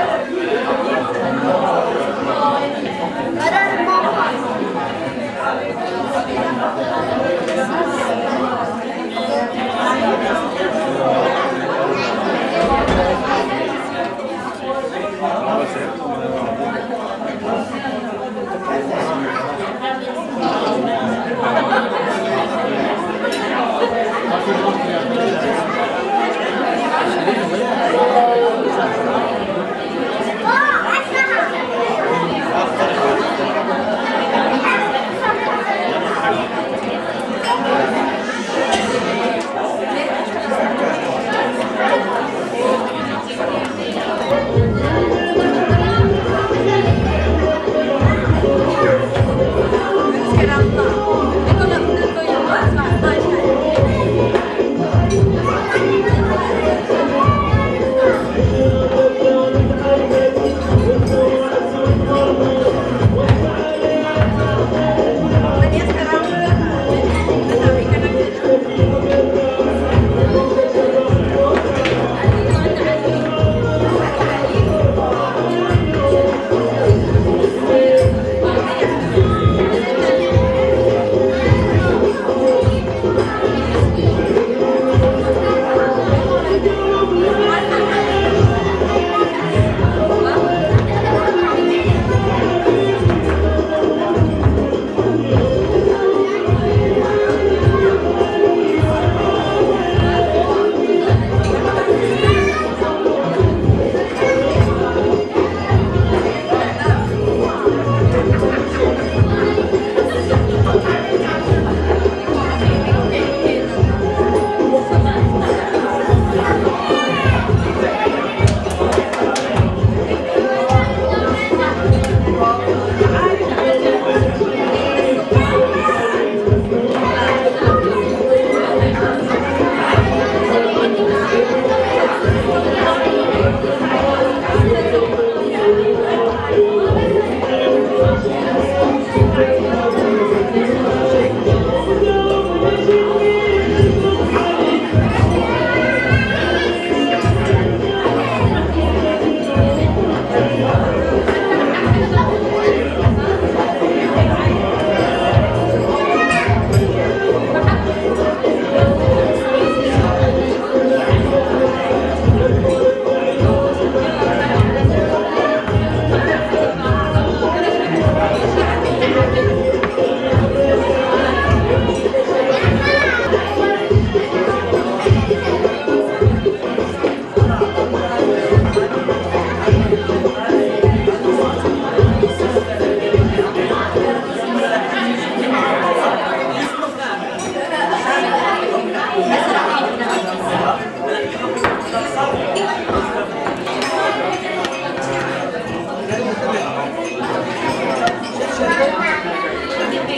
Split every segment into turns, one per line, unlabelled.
Hallelujah.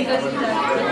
Obrigada.